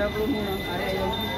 Sira Blue muna. Ari.